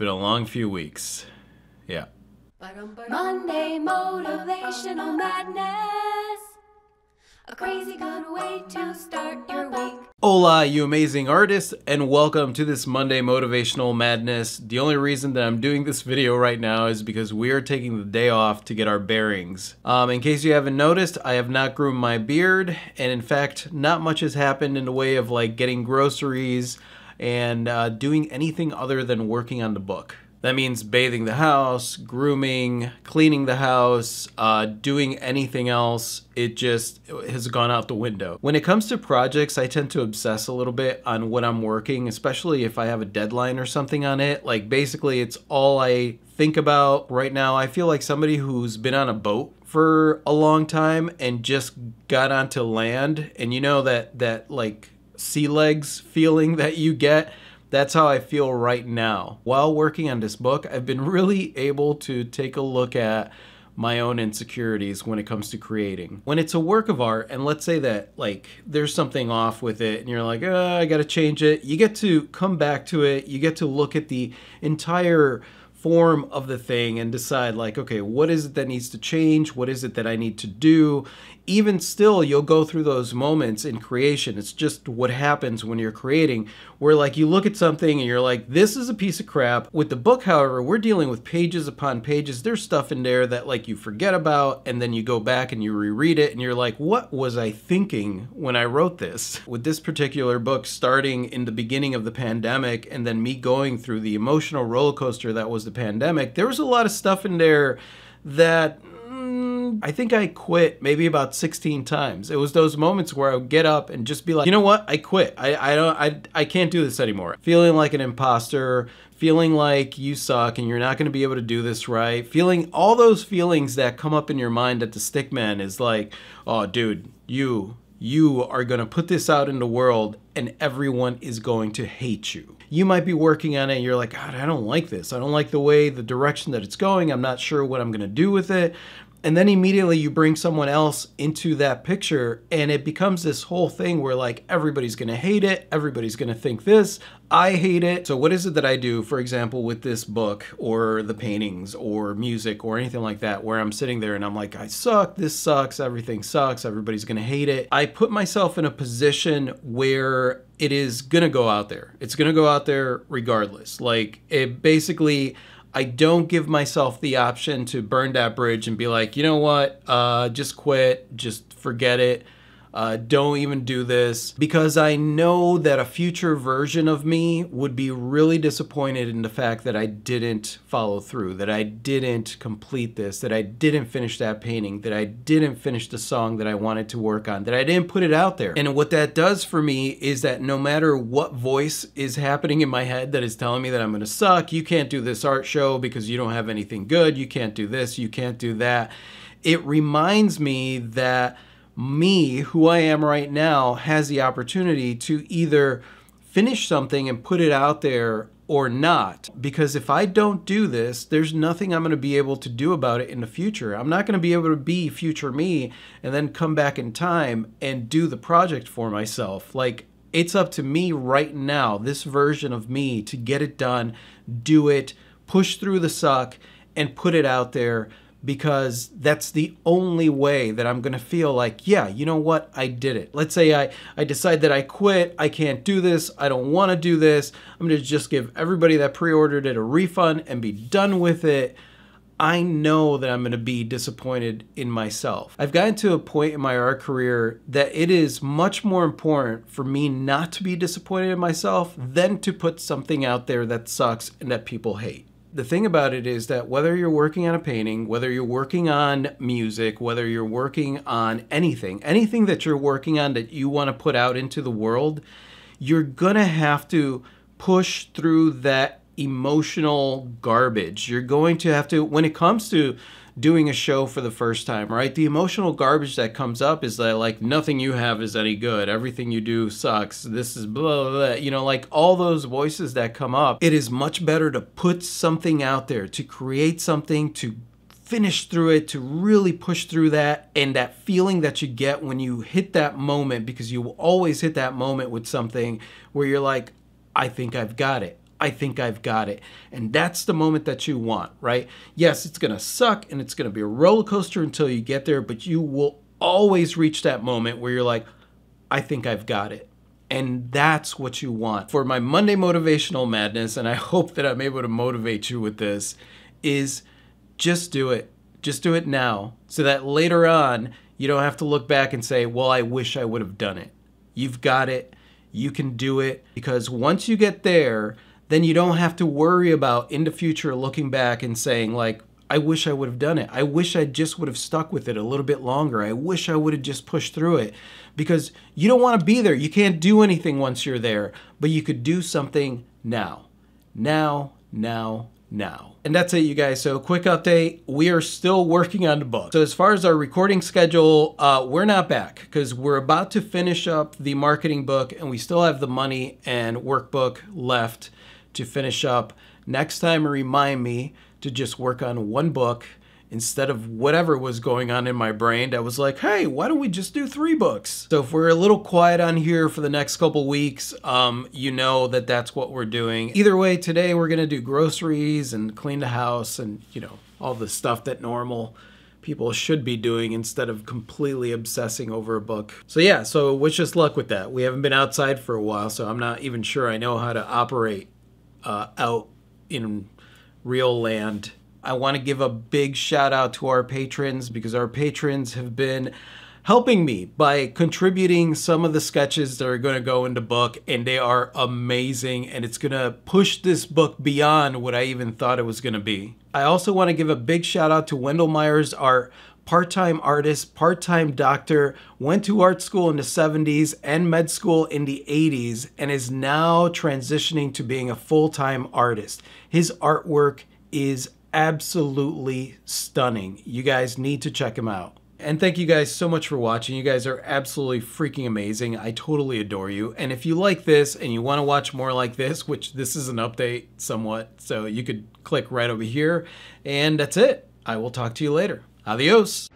Been a long few weeks. Yeah. Monday Motivational Madness. A crazy good way to start your week. Hola, you amazing artists, and welcome to this Monday Motivational Madness. The only reason that I'm doing this video right now is because we are taking the day off to get our bearings. Um, in case you haven't noticed, I have not groomed my beard, and in fact, not much has happened in the way of like getting groceries and uh, doing anything other than working on the book. That means bathing the house, grooming, cleaning the house, uh, doing anything else. It just has gone out the window. When it comes to projects, I tend to obsess a little bit on what I'm working, especially if I have a deadline or something on it. Like basically, it's all I think about right now. I feel like somebody who's been on a boat for a long time and just got onto land, and you know that that like sea legs feeling that you get. That's how I feel right now. While working on this book, I've been really able to take a look at my own insecurities when it comes to creating. When it's a work of art, and let's say that like there's something off with it, and you're like, oh, I gotta change it, you get to come back to it, you get to look at the entire form of the thing and decide like okay what is it that needs to change what is it that i need to do even still you'll go through those moments in creation. It's just what happens when you're creating where like you look at something and you're like this is a piece of crap. With the book however we're dealing with pages upon pages. There's stuff in there that like you forget about and then you go back and you reread it and you're like what was i thinking when i wrote this? With this particular book starting in the beginning of the pandemic and then me going through the emotional roller coaster that was the pandemic there was a lot of stuff in there that I think I quit maybe about 16 times. It was those moments where I would get up and just be like, you know what? I quit. I, I don't I I can't do this anymore. Feeling like an imposter, feeling like you suck and you're not going to be able to do this right. Feeling all those feelings that come up in your mind at the stickman is like, oh dude, you you are going to put this out in the world and everyone is going to hate you. You might be working on it and you're like, God, I don't like this. I don't like the way, the direction that it's going. I'm not sure what I'm going to do with it and then immediately you bring someone else into that picture and it becomes this whole thing where like everybody's to hate it everybody's to think this i hate it. So what is it that i do for example with this book or the paintings or music or anything like that where i'm sitting there and i'm like i suck this sucks everything sucks everybody's to hate it. I put myself in a position where it is to go out there. It's to go out there regardless. Like it basically I don't give myself the option to burn that bridge and be like, you know what, uh, just quit, just forget it uh, don't even do this because I know that a future version of me would be really disappointed in the fact that I didn't follow through, that I didn't complete this, that I didn't finish that painting, that I didn't finish the song that I wanted to work on, that I didn't put it out there. And what that does for me is that no matter what voice is happening in my head that is telling me that I'm gonna suck, you can't do this art show because you don't have anything good, you can't do this, you can't do that, it reminds me that me, who I am right now, has the opportunity to either finish something and put it out there or not. Because if I don't do this, there's nothing I'm going to be able to do about it in the future. I'm not going to be able to be future me and then come back in time and do the project for myself. Like, it's up to me right now, this version of me, to get it done, do it, push through the suck, and put it out there because that's the only way that I'm going to feel like, yeah, you know what? I did it. Let's say I, I decide that I quit. I can't do this. I don't want to do this. I'm going to just give everybody that pre ordered it a refund and be done with it. I know that I'm going to be disappointed in myself. I've gotten to a point in my art career that it is much more important for me not to be disappointed in myself than to put something out there that sucks and that people hate the thing about it is that whether you're working on a painting, whether you're working on music, whether you're working on anything, anything that you're working on that you want to put out into the world, you're going to have to push through that emotional garbage. You're going to have to, when it comes to doing a show for the first time, right? The emotional garbage that comes up is that like nothing you have is any good. Everything you do sucks. This is blah, blah, blah. You know, like all those voices that come up. It is much better to put something out there, to create something, to finish through it, to really push through that and that feeling that you get when you hit that moment because you will always hit that moment with something where you're like, I think I've got it. I think I've got it. And that's the moment that you want, right? Yes, it's going to suck and it's going to be a roller coaster until you get there, but you will always reach that moment where you're like, I think I've got it. And that's what you want. For my Monday motivational madness, and I hope that I'm able to motivate you with this, is just do it. Just do it now so that later on you don't have to look back and say, well, I wish I would have done it. You've got it. You can do it. Because once you get there, then you don't have to worry about in the future looking back and saying, like, I wish I would have done it. I wish I just would have stuck with it a little bit longer. I wish I would have just pushed through it because you don't want to be there. You can't do anything once you're there, but you could do something now. Now, now, now. And that's it, you guys. So, quick update we are still working on the book. So, as far as our recording schedule, uh, we're not back because we're about to finish up the marketing book and we still have the money and workbook left to finish up. Next time, remind me to just work on one book instead of whatever was going on in my brain. I was like, hey, why don't we just do three books? So if we're a little quiet on here for the next couple weeks, um, you know that that's what we're doing. Either way, today we're gonna do groceries and clean the house and you know all the stuff that normal people should be doing instead of completely obsessing over a book. So yeah, so wish us luck with that. We haven't been outside for a while, so I'm not even sure I know how to operate uh, out in real land. I want to give a big shout out to our patrons because our patrons have been helping me by contributing some of the sketches that are going to go into book and they are amazing and it's going to push this book beyond what I even thought it was going to be. I also want to give a big shout out to Wendell Myers, our part-time artist, part-time doctor, went to art school in the 70s and med school in the 80s and is now transitioning to being a full-time artist. His artwork is absolutely stunning. You guys need to check him out. And thank you guys so much for watching. You guys are absolutely freaking amazing. I totally adore you. And if you like this and you want to watch more like this, which this is an update somewhat, so you could click right over here. And that's it. I will talk to you later. Adiós.